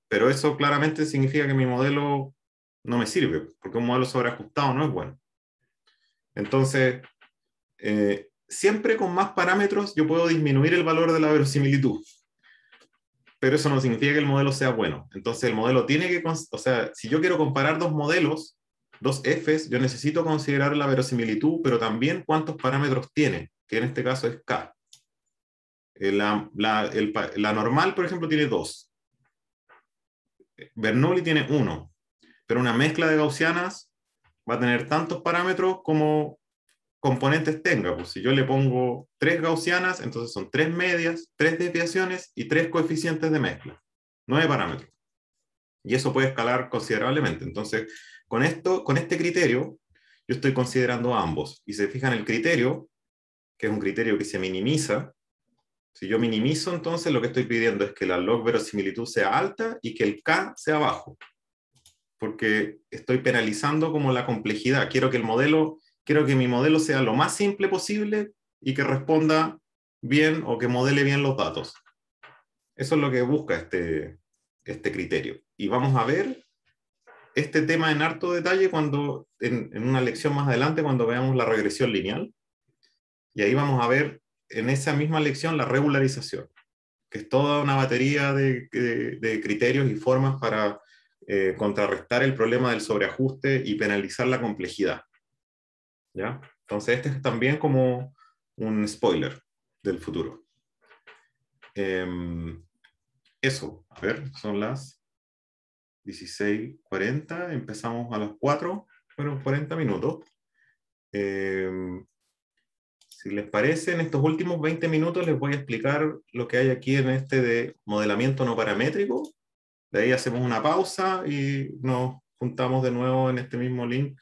Pero eso claramente significa que mi modelo no me sirve, porque un modelo sobreajustado no es bueno. Entonces, eh, siempre con más parámetros yo puedo disminuir el valor de la verosimilitud. Pero eso no significa que el modelo sea bueno. Entonces el modelo tiene que, o sea, si yo quiero comparar dos modelos, dos Fs, yo necesito considerar la verosimilitud, pero también cuántos parámetros tiene, que en este caso es K. Eh, la, la, normal, por ejemplo, tiene dos. Bernoulli tiene uno. Pero una mezcla de gaussianas va a tener tantos parámetros como componentes tenga. Pues si yo le pongo tres gaussianas, entonces son tres medias, tres desviaciones y tres coeficientes de mezcla. Nueve parámetros. Y eso puede escalar considerablemente. Entonces, con, esto, con este criterio, yo estoy considerando ambos. Y se fijan el criterio, que es un criterio que se minimiza, si yo minimizo, entonces lo que estoy pidiendo es que la log verosimilitud sea alta y que el K sea bajo. Porque estoy penalizando como la complejidad. Quiero que el modelo, quiero que mi modelo sea lo más simple posible y que responda bien o que modele bien los datos. Eso es lo que busca este, este criterio. Y vamos a ver este tema en harto detalle cuando, en, en una lección más adelante, cuando veamos la regresión lineal. Y ahí vamos a ver en esa misma lección la regularización, que es toda una batería de, criterios y formas para eh, contrarrestar el problema del sobreajuste y penalizar la complejidad. ¿Ya? Entonces este es también como un spoiler del futuro. Em, eso, a ver, son las 16.40, empezamos a las 4, fueron 40 minutos. Eh, si les parece, en estos últimos 20 minutos les voy a explicar lo que hay aquí en este de modelamiento no paramétrico. De ahí hacemos una pausa y nos juntamos de nuevo en este mismo link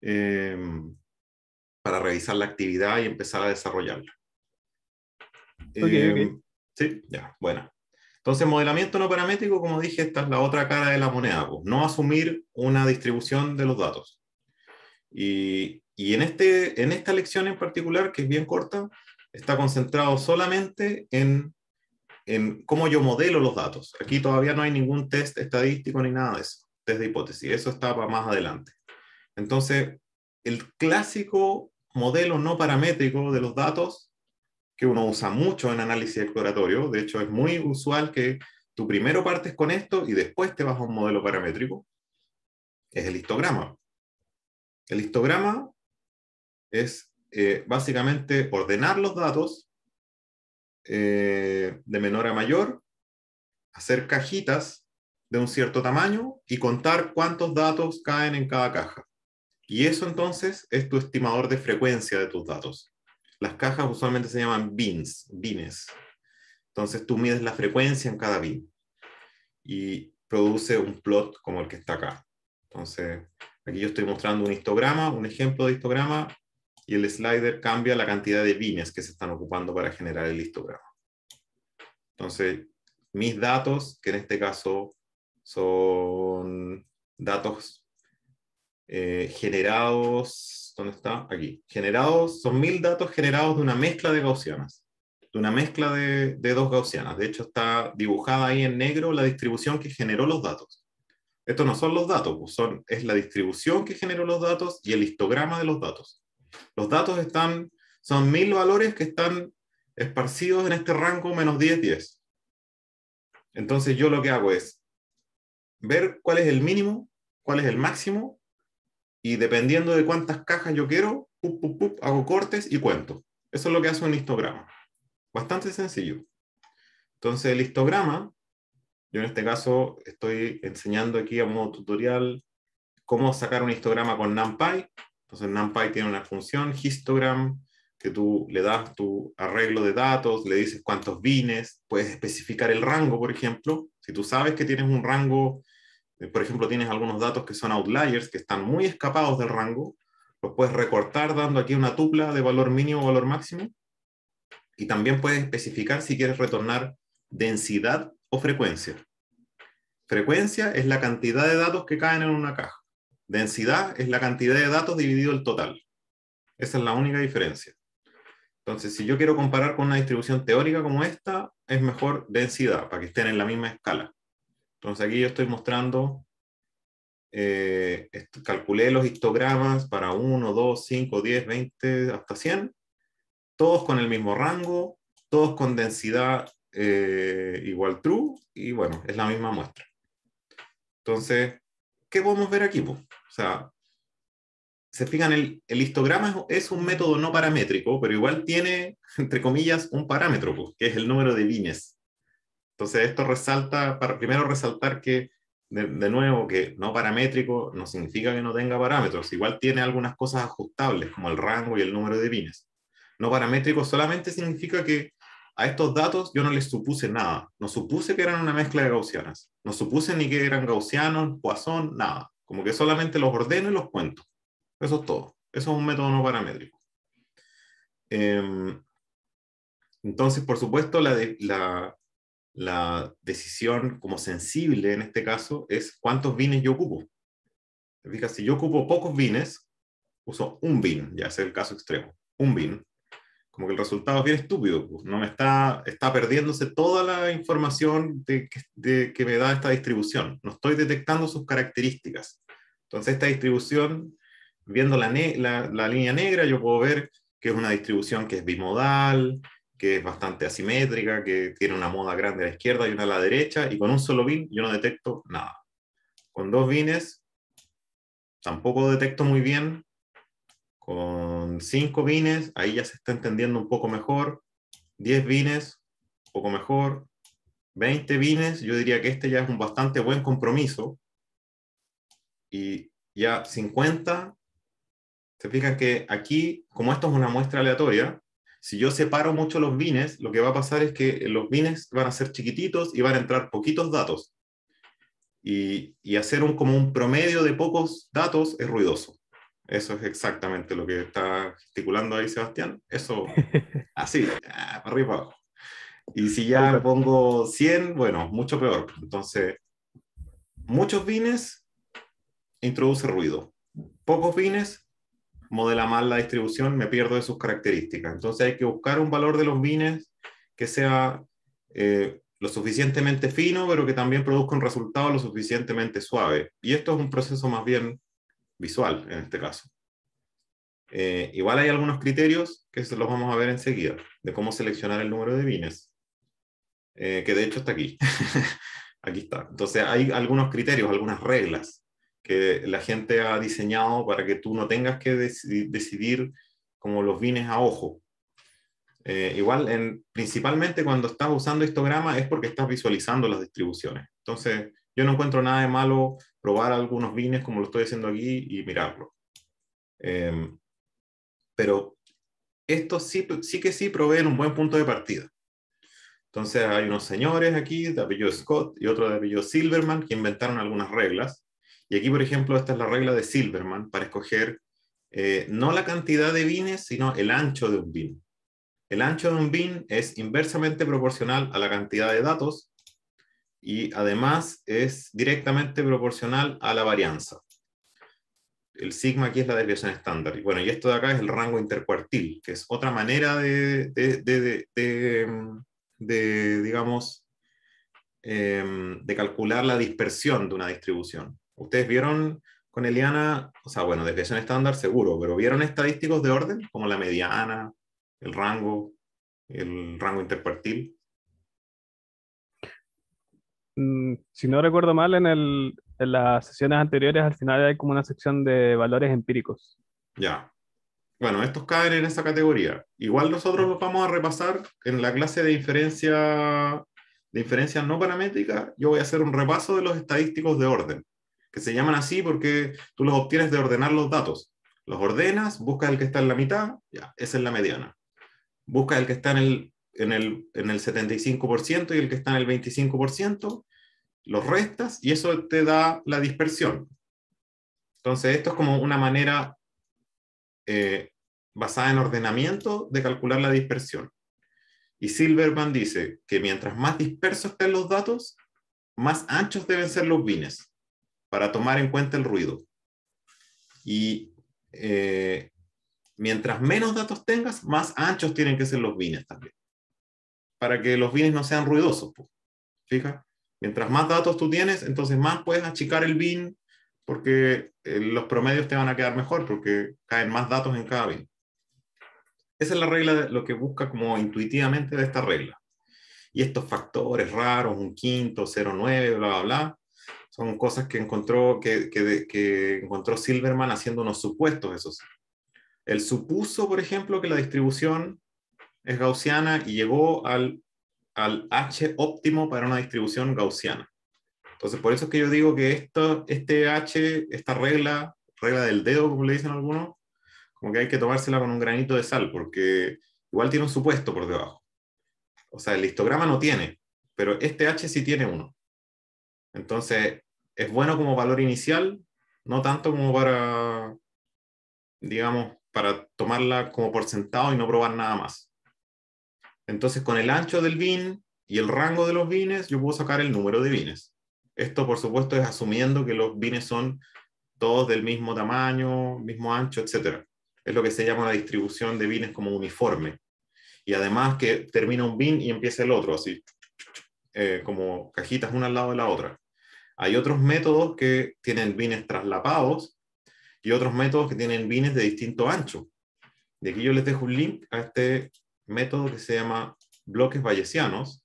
em, para revisar la actividad y empezar a desarrollarla. Em, sí, ya, bueno. Entonces, modelamiento no paramétrico, como dije, esta es la otra cara de la moneda, pues, no asumir una distribución de los datos. Y y en, este, en esta lección en particular, que es bien corta, está concentrado solamente en, en cómo yo modelo los datos. Aquí todavía no hay ningún test estadístico ni nada de eso, test de hipótesis. Eso está para más adelante. Entonces, el clásico modelo no paramétrico de los datos, que uno usa mucho en análisis exploratorio, de hecho es muy usual que tú primero partes con esto y después te vas a un modelo paramétrico, es el histograma. El histograma es eh, básicamente ordenar los datos eh, de menor a mayor, hacer cajitas de un cierto tamaño y contar cuántos datos caen en cada caja. Y eso entonces es tu estimador de frecuencia de tus datos. Las cajas usualmente se llaman bins, bines. Entonces tú mides la frecuencia en cada bin y produce un plot como el que está acá. Entonces, aquí yo estoy mostrando un histograma, un ejemplo de histograma y el slider cambia la cantidad de bines que se están ocupando para generar el histograma. Entonces, mis datos, que en este caso son datos eh, generados, ¿dónde está? Aquí. Generados, son mil datos generados de una mezcla de gaussianas, de una mezcla de, de dos gaussianas. De hecho, está dibujada ahí en negro la distribución que generó los datos. Estos no son los datos, pues son, es la distribución que generó los datos y el histograma de los datos. Los datos están, son mil valores que están esparcidos en este rango menos 10, 10. Entonces yo lo que hago es ver cuál es el mínimo, cuál es el máximo, y dependiendo de cuántas cajas yo quiero, hago cortes y cuento. Eso es lo que hace un histograma. Bastante sencillo. Entonces el histograma, yo en este caso estoy enseñando aquí a modo tutorial cómo sacar un histograma con NumPy. Entonces NumPy tiene una función, histogram, que tú le das tu arreglo de datos, le dices cuántos bines, puedes especificar el rango, por ejemplo. Si tú sabes que tienes un rango, eh, por ejemplo, tienes algunos datos que son outliers, que están muy escapados del rango, los puedes recortar dando aquí una tupla de valor mínimo o valor máximo. Y también puedes especificar si quieres retornar densidad o frecuencia. Frecuencia es la cantidad de datos que caen en una caja. Densidad es la cantidad de datos dividido el total. Esa es la única diferencia. Entonces, si yo quiero comparar con una distribución teórica como esta, es mejor densidad, para que estén en la misma escala. Entonces, aquí yo estoy mostrando, eh, calculé los histogramas para 1, 2, 5, 10, 20, hasta 100, todos con el mismo rango, todos con densidad eh, igual true, y bueno, es la misma muestra. Entonces, ¿qué podemos ver aquí? O sea, se fijan, el, el, histograma es un método no paramétrico, pero igual tiene, entre comillas, un parámetro, pues, que es el número de bines. Entonces, esto resalta, para primero resaltar que, de, de, nuevo, que no paramétrico no significa que no tenga parámetros, igual tiene algunas cosas ajustables, como el rango y el número de bines. No paramétrico solamente significa que a estos datos yo no les supuse nada. No supuse que eran una mezcla de gaussianas. No supuse ni que eran gaussianos, Poisson, nada. Como que solamente los ordeno y los cuento. Eso es todo. Eso es un método no paramétrico. Eh, entonces, por supuesto, la, de, la, la, decisión como sensible en este caso es cuántos bines yo ocupo. Fíjate, si yo ocupo pocos bines, uso un bin, ya es el caso extremo, un bin. Como que el resultado es bien estúpido, pues, no me está, está perdiéndose toda la información de, que me da esta distribución. No estoy detectando sus características. Entonces, esta distribución viendo la, línea negra, yo puedo ver que es una distribución que es bimodal, que es bastante asimétrica, que tiene una moda grande a la izquierda y una a la derecha, y con un solo bin yo no detecto nada. Con dos bines tampoco detecto muy bien. Con cinco bines, ahí ya se está entendiendo un poco mejor. 10 bines, un poco mejor. 20 bines, yo diría que este ya es un bastante buen compromiso. Y ya 50, se fijan que aquí, como esto es una muestra aleatoria, si yo separo mucho los bines, lo que va a pasar es que los bines van a ser chiquititos y van a entrar poquitos datos. Y, y hacer un, como un promedio de pocos datos es ruidoso. Eso es exactamente lo que está gesticulando ahí Sebastián. Eso, así, ah, para arriba para abajo. Y si ya pongo 100, bueno, mucho peor. Entonces, muchos bines introduce ruido. Pocos bines modela mal la distribución, me pierdo de sus características. Entonces hay que buscar un valor de los bines que sea eh, lo suficientemente fino, pero que también produzca un resultado lo suficientemente suave. Y esto es un proceso más bien visual en este caso. Eh, igual hay algunos criterios que se los vamos a ver enseguida, de cómo seleccionar el número de bines, eh, que de hecho está aquí. aquí está. Entonces hay algunos criterios, algunas reglas que la gente ha diseñado para que tú no tengas que decidir, como los bines a ojo. Eh, igual, en, principalmente cuando estás usando histograma es porque estás visualizando las distribuciones. Entonces, yo no encuentro nada de malo probar algunos bines como lo estoy haciendo aquí y mirarlo. Eh, pero estos sí, sí que sí proveen un buen punto de partida. Entonces hay unos señores aquí, de apellido Scott y otro de apellido Silverman, que inventaron algunas reglas y aquí, por ejemplo, esta es la regla de Silverman para escoger eh, no la cantidad de bines, sino el ancho de un bin. el ancho de un bin es inversamente proporcional a la cantidad de datos y además es directamente proporcional a la varianza. El sigma aquí es la desviación estándar. Y bueno, y esto de acá es el rango intercuartil, que es otra manera de, de, digamos, em, de calcular la dispersión de una distribución. Ustedes vieron con Eliana, o sea, bueno, desviación estándar seguro, pero ¿vieron estadísticos de orden como la mediana, el rango, el rango intercuartil? Mm, si no recuerdo mal, en, el, en las sesiones anteriores al final hay como una sección de valores empíricos. Ya. Bueno, estos caen en esa categoría. Igual nosotros los vamos a repasar en la clase de inferencia, de inferencia no paramétrica. Yo voy a hacer un repaso de los estadísticos de orden, que se llaman así porque tú los obtienes de ordenar los datos. Los ordenas, buscas el que está en la mitad, ya, esa es la mediana. Buscas el que está en el en el, en el 75% y el que está en el 25%, los restas y eso te da la dispersión. Entonces, esto es como una manera eh, basada en ordenamiento de calcular la dispersión. Y Silverman dice que mientras más dispersos estén los datos, más anchos deben ser los bines para tomar en cuenta el ruido. Y eh, mientras menos datos tengas, más anchos tienen que ser los bines también para que los bins no sean ruidosos. Fija, mientras más datos tú tienes, entonces más puedes achicar el bin porque eh, los promedios te van a quedar mejor porque caen más datos en cada bin. Esa es la regla, lo que busca como intuitivamente de esta regla. Y estos factores raros, un quinto, 0,9, bla, bla, bla, son cosas que encontró, que, encontró Silverman haciendo unos supuestos, esos. Él supuso, por ejemplo, que la distribución es gaussiana y llegó al, al H óptimo para una distribución gaussiana. Entonces, por eso es que yo digo que esto, este H, esta regla, regla del dedo, como le dicen algunos, como que hay que tomársela con un granito de sal, porque igual tiene un supuesto por debajo. O sea, el histograma no tiene, pero este H sí tiene uno. Entonces, es bueno como valor inicial, no tanto como para, digamos, para tomarla como por sentado y no probar nada más. Entonces, con el ancho del bin y el rango de los bines, yo puedo sacar el número de bines. Esto, por supuesto, es asumiendo que los bines son todos del mismo tamaño, mismo ancho, etc. Es lo que se llama la distribución de bines como uniforme. Y además que termina un bin y empieza el otro, así, eh, como cajitas una al lado de la otra. Hay otros métodos que tienen bines traslapados y otros métodos que tienen bines de distinto ancho. De aquí yo les dejo un link a este método que se llama bloques bayesianos,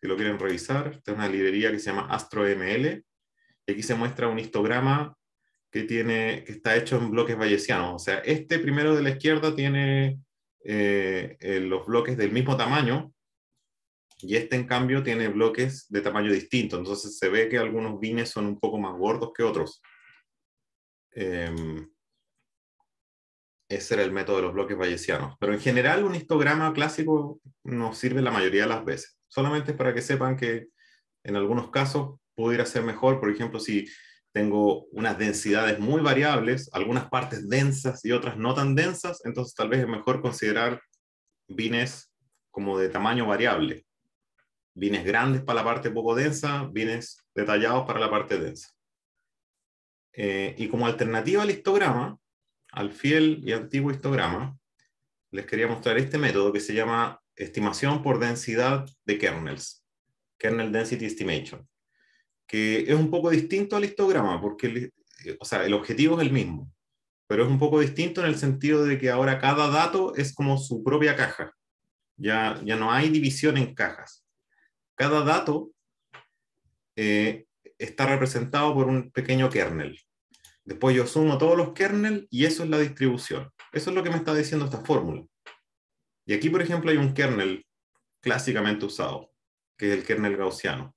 si lo quieren revisar, esta es una librería que se llama AstroML, y aquí se muestra un histograma que, tiene, que está hecho en bloques bayesianos, o sea, este primero de la izquierda tiene eh, eh, los bloques del mismo tamaño, y este en cambio tiene bloques de tamaño distinto, entonces se ve que algunos bines son un poco más gordos que otros. Em, ese era el método de los bloques bayesianos. Pero en general un histograma clásico nos sirve la mayoría de las veces. Solamente para que sepan que en algunos casos pudiera ser mejor, por ejemplo, si tengo unas densidades muy variables, algunas partes densas y otras no tan densas, entonces tal vez es mejor considerar bines como de tamaño variable. Bines grandes para la parte poco densa, bines detallados para la parte densa. Eh, y como alternativa al histograma, al fiel y antiguo histograma, les quería mostrar este método que se llama estimación por densidad de kernels, kernel density estimation, que es un poco distinto al histograma, porque o sea, el objetivo es el mismo, pero es un poco distinto en el sentido de que ahora cada dato es como su propia caja. Ya, ya no hay división en cajas. Cada dato eh, está representado por un pequeño kernel. Después yo sumo todos los kernels y eso es la distribución. Eso es lo que me está diciendo esta fórmula. Y aquí, por ejemplo, hay un kernel clásicamente usado, que es el kernel gaussiano.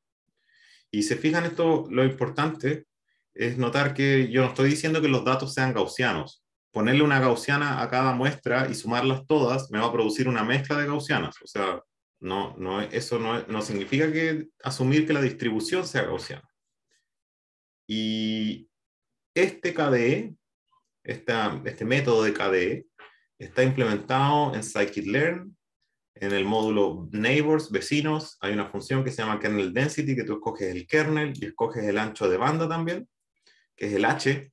Y se fijan esto, lo importante es notar que yo no estoy diciendo que los datos sean gaussianos. Ponerle una gaussiana a cada muestra y sumarlas todas me va a producir una mezcla de gaussianas. O sea, no, no, eso no, no significa que asumir que la distribución sea gaussiana. Y, este KDE, este método de KDE, está implementado en scikit-learn, En el módulo neighbors, vecinos, hay una función que se llama kernel density, que tú escoges el kernel y escoges el ancho de banda también, que es el H.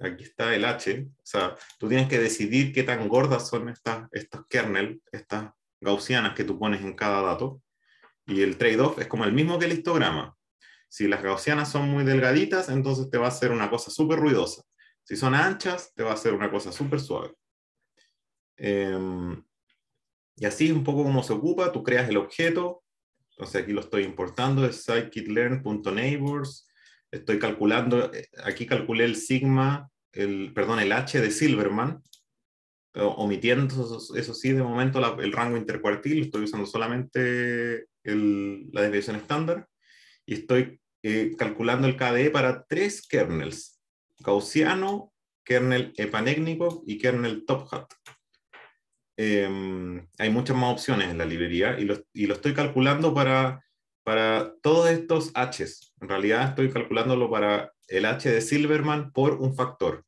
Aquí está el H. O sea, tú tienes que decidir qué tan gordas son estas, estos kernel, estas gaussianas que tú pones en cada dato. Y el trade-off es como el mismo que el histograma. Si las gaussianas son muy delgaditas, entonces te va a hacer una cosa súper ruidosa. Si son anchas, te va a hacer una cosa súper suave. Em, y así es un poco como se ocupa, tú creas el objeto, entonces aquí lo estoy importando, es scikit-learn.neighbors, estoy calculando, eh, aquí calculé el sigma, el, perdón, el h de Silverman, omitiendo, eso, sí, de momento el rango intercuartil, estoy usando solamente la desviación estándar, y estoy eh, calculando el KDE para tres kernels, gaussiano, kernel epanécnico y kernel top hat. Em, hay muchas más opciones en la librería y lo, y lo, estoy calculando para, para todos estos H's. En realidad estoy calculándolo para el H de Silverman por un factor.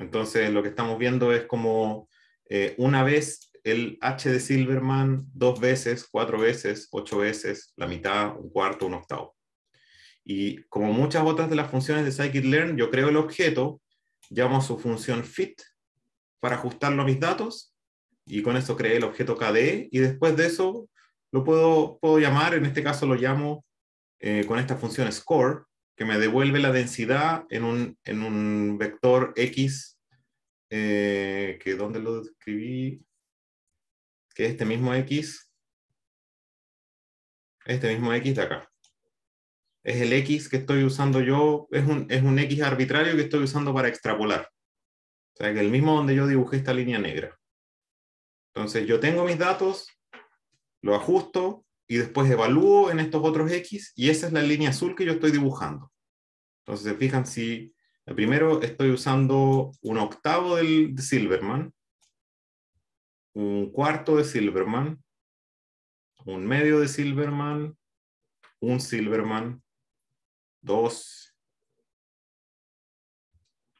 Entonces lo que estamos viendo es como eh, una vez el H de Silverman, dos veces, cuatro veces, ocho veces, la mitad, un cuarto, un octavo. Y como muchas otras de las funciones de scikit-learn, yo creo el objeto, llamo su función fit para ajustarlo a mis datos y con eso creé el objeto KDE y después de eso lo puedo, llamar, en este caso lo llamo eh, con esta función score, que me devuelve la densidad en un, en un vector X, eh, que donde lo escribí, que es este mismo X, este mismo X de acá. Es el X que estoy usando yo, es un, es un X arbitrario que estoy usando para extrapolar. O sea, que el mismo donde yo dibujé esta línea negra. Entonces yo tengo mis datos, lo ajusto y después evalúo en estos otros X y esa es la línea azul que yo estoy dibujando. Entonces fijan si primero estoy usando un octavo del, de Silverman, un cuarto de Silverman, un medio de Silverman, un Silverman, dos,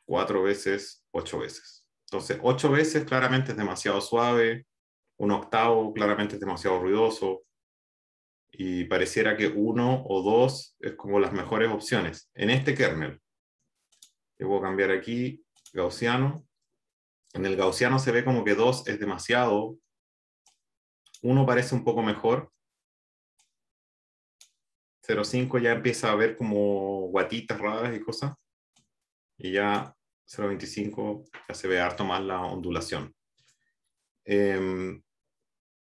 cuatro veces, ocho veces. Entonces, ocho veces claramente es demasiado suave, un octavo claramente es demasiado ruidoso, y pareciera que uno o dos es como las mejores opciones. En este kernel, yo a cambiar aquí, gaussiano. En el gaussiano se ve como que dos es demasiado, uno parece un poco mejor, 0.5 ya empieza a ver como guatitas raras y cosas, y ya 0.25 ya se ve harto más la ondulación. Em,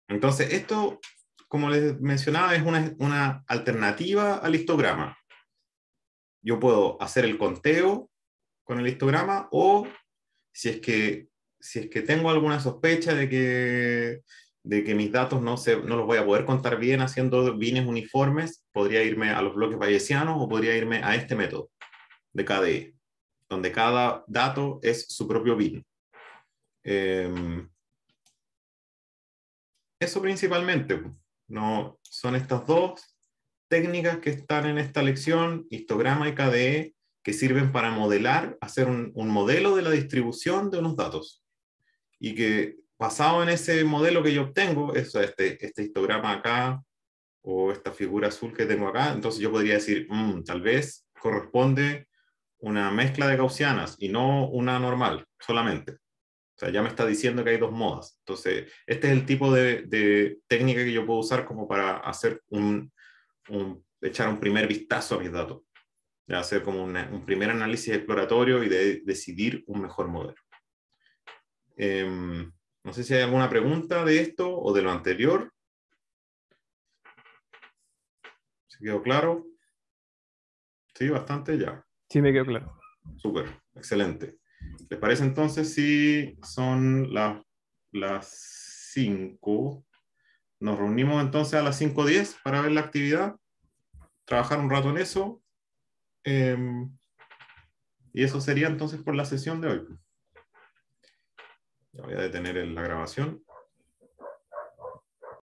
entonces, esto, como les mencionaba, es una, una, alternativa al histograma. Yo puedo hacer el conteo con el histograma o si es que, si es que tengo alguna sospecha de que, de que mis datos no, se, no los voy a poder contar bien haciendo bines uniformes, podría irme a los bloques bayesianos o podría irme a este método de KDE donde cada dato es su propio bin. Em, eso principalmente, no, son estas dos técnicas que están en esta lección, histograma y KDE, que sirven para modelar, hacer un, modelo de la distribución de unos datos. Y que basado en ese modelo que yo obtengo, eso, este, este histograma acá, o esta figura azul que tengo acá, entonces yo podría decir, mm, tal vez corresponde una mezcla de gaussianas y no una normal solamente. O sea, ya me está diciendo que hay dos modas. Entonces, este es el tipo de, técnica que yo puedo usar como para hacer un, echar un primer vistazo a mis datos. De hacer como un primer análisis exploratorio y de decidir un mejor modelo. Em, no sé si hay alguna pregunta de esto o de lo anterior. ¿Se quedó claro? Sí, bastante ya. Sí, me quedó claro. Súper, excelente. ¿Les parece entonces si son las, las 5? Nos reunimos entonces a las 5.10 para ver la actividad, trabajar un rato en eso. Em, y eso sería entonces por la sesión de hoy. Voy a detener la grabación.